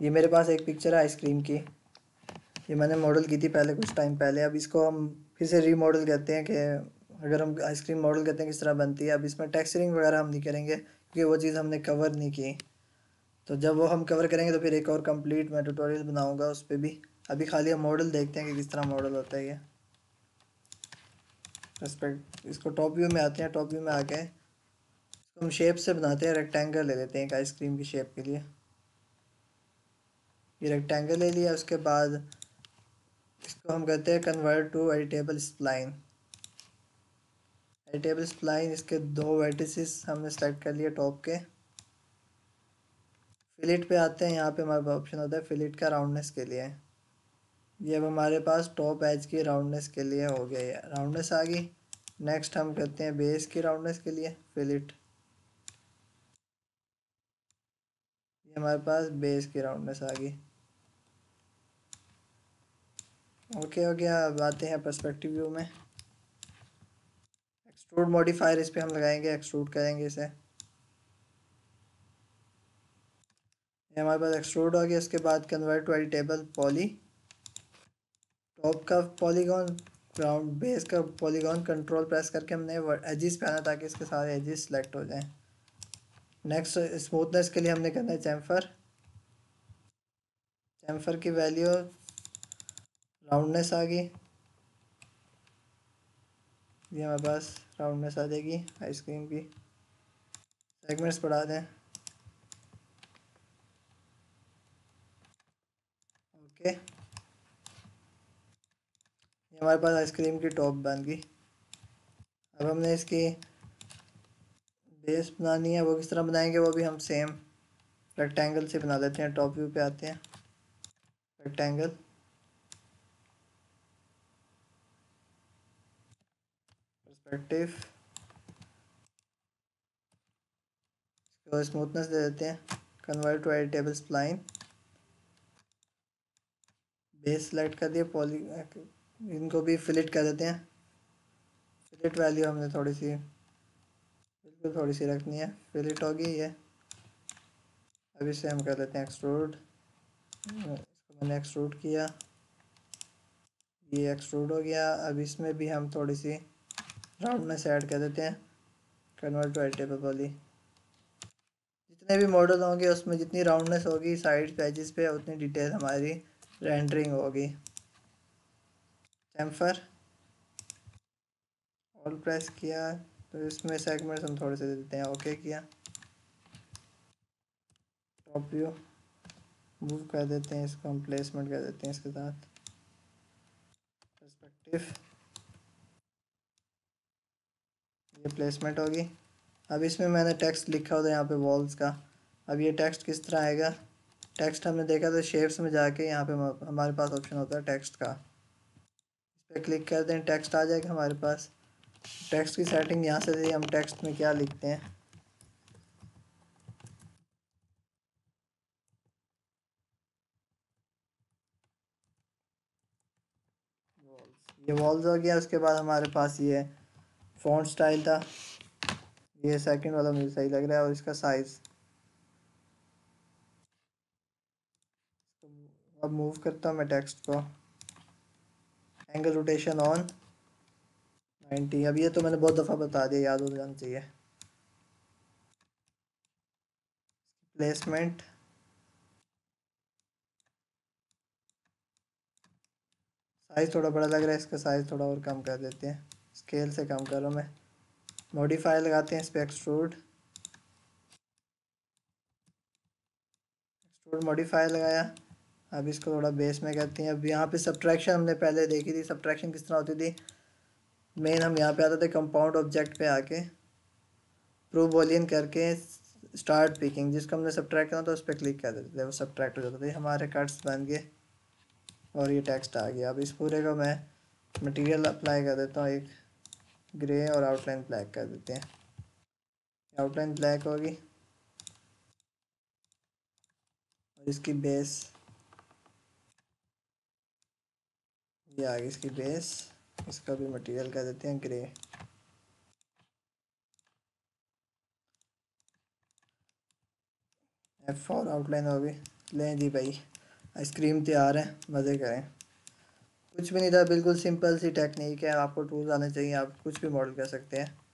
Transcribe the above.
ये मेरे पास एक पिक्चर है आइसक्रीम की। ये मैंने मॉडल की थी पहले, कुछ टाइम पहले। अब इसको हम फिर से रीमॉडल कहते हैं कि अगर हम आइसक्रीम मॉडल कहते हैं, किस तरह बनती है। अब इसमें टेक्सचरिंग वगैरह हम नहीं करेंगे, क्योंकि वो चीज़ हमने कवर नहीं की। तो जब वो हम कवर करेंगे तो फिर एक और कंप्लीट मैं ट्यूटोरियल बनाऊँगा उस पर भी। अभी खाली हम मॉडल देखते हैं कि किस तरह मॉडल होता है ये। रेस्पेक्ट इसको टॉप व्यू में आते हैं टॉप व्यू में आके इसको हम शेप से बनाते हैं रेक्टेंगल ले लेते हैं एक आइसक्रीम की शेप के लिए। ये रेक्टेंगल ले लिया, उसके बाद इसको हम कहते हैं convert to vegetable spline vegetable spline इसके दो वर्टिसेस हमने सेलेक्ट कर लिए टॉप के. फिलिट पे आते हैं, यहाँ पे हमारे पास ऑप्शन होता है फिलिट का राउंडनेस के लिए. ये अब हमारे पास टॉप एज की राउंडनेस के लिए हो गया है राउंडनेस आ गई. नेक्स्ट हम करते हैं बेस की राउंडनेस के लिए फिलिट ये हमारे पास बेस की राउंडनेस आ गई. ओके हो गया अब आते हैं पर्सपेक्टिव व्यू में। एक्सट्रूड मॉडिफायर इस पर हम लगाएँगे एक्सट्रूड करेंगे इसे। ये हमारे पास एक्सट्रूड हो गया, इसके बाद कन्वर्ट वाली टेबल पॉली टॉप का पॉलीगॉन ग्राउंड बेस का पॉलीगॉन कंट्रोल प्रेस करके हमने एजिस पे आना ताकि इसके सारे एजिस सेलेक्ट हो जाएँ। नेक्स्ट स्मूथनेस के लिए हमने करना है चैम्फर चैम्फर की वैल्यू राउंडनेस आ गई। ये हमारे पास राउंडनेस आ जाएगी आइसक्रीम की। सेगमेंट्स बढ़ा दें। ओके ये हमारे पास आइसक्रीम की टॉप बन गई। अब हमने इसकी बेस बनानी है, वो किस तरह बनाएँगे, वो भी हम सेम रेक्टेंगल से बना लेते हैं टॉप व्यू पे आते हैं। रेक्टेंगल परस्पेक्टिव इसको स्मूथनेस दे देते हैं. Convert to editable spline base select कर दिया पॉली इनको भी फिलिट कर देते हैं. फिलिट वैल्यू हमने थोड़ी सी, बिल्कुल थोड़ी सी रखनी है. फिलिट होगी ये. अब इसे हम कर लेते हैं एक्सट्रूड इसको मैंने एक्सट्रूड किया. ये एक्सट्रूड हो गया. अब इसमें भी हम थोड़ी सी राउंडनेस ऐड कर देते हैं। कन्वर्ट टू वाली। जितने भी मॉडल होंगे, उसमें जितनी राउंडनेस होगी साइड पेजेस पे उतनी डिटेल हमारी रेंडरिंग होगी। टेम्फर ऑल प्रेस किया तो इसमें सेगमेंट्स हम थोड़े से दे देते हैं। ओके किया। टॉप व्यू मूव कर देते हैं इसको, हम प्लेसमेंट कर देते हैं इसके साथ। पर्सपेक्टिव ये प्लेसमेंट होगी। अब इसमें मैंने टेक्स्ट लिखा होता है यहाँ पे वॉल्स का। अब ये टेक्स्ट किस तरह आएगा? टेक्स्ट हमने देखा था शेप्स में जाके यहाँ पे हमारे पास ऑप्शन होता है टेक्स्ट का। पे क्लिक कर दें टेक्स्ट आ जाएगा हमारे पास। टेक्स्ट की सेटिंग यहाँ से हम टेक्स्ट में क्या लिखते हैं? ये वॉल्स हो गया, उसके बाद हमारे पास ये फ़ॉन्ट स्टाइल था। ये सेकंड वाला मुझे सही लग रहा है और इसका साइज़ अब मूव करता हूँ मैं टेक्स्ट को। एंगल रोटेशन ऑन 90 अब ये तो मैंने बहुत दफ़ा बता दिया, याद हो जाना चाहिए। प्लेसमेंट साइज़ थोड़ा बड़ा लग रहा है, इसका साइज़ थोड़ा और कम कर देते हैं। स्केल से कम करो मैं। मॉडिफाई लगाते हैं इस पर एक्सट्रूड एक्सट्रूड मॉडिफाई लगाया। अब इसको थोड़ा बेस में करते हैं। अब यहाँ पे सब्ट्रैक्शन हमने पहले देखी थी। सब्ट्रैक्शन किस तरह होती थी? मेन हम यहाँ पे आते थे कंपाउंड ऑब्जेक्ट पे आके। प्रूव वॉलियन करके स्टार्ट पिकिंग जिसको हमने सब्ट्रैक्ट करना तो उस पर क्लिक कर देते थे। वो सब्ट्रैक्ट हो जाता था। हमारे कट्स बन गए। और ये टेक्स्ट आ गया। अब इस पूरे को मैं मटेरियल अप्लाई कर देता हूँ एक। ग्रे और आउटलाइन ब्लैक कर देते हैं। आउटलाइन ब्लैक होगी। और इसकी बेस, ये आ गई इसकी बेस, इसका भी मटेरियल कह देते हैं ग्रे। एफ़ फॉर आउटलाइन होगी। लें जी भाई, आइसक्रीम तैयार है, मज़े करें। कुछ भी नहीं था, बिल्कुल सिंपल सी टेक्निक है, आपको टूल्स आने चाहिए, आप कुछ भी मॉडल कर सकते हैं।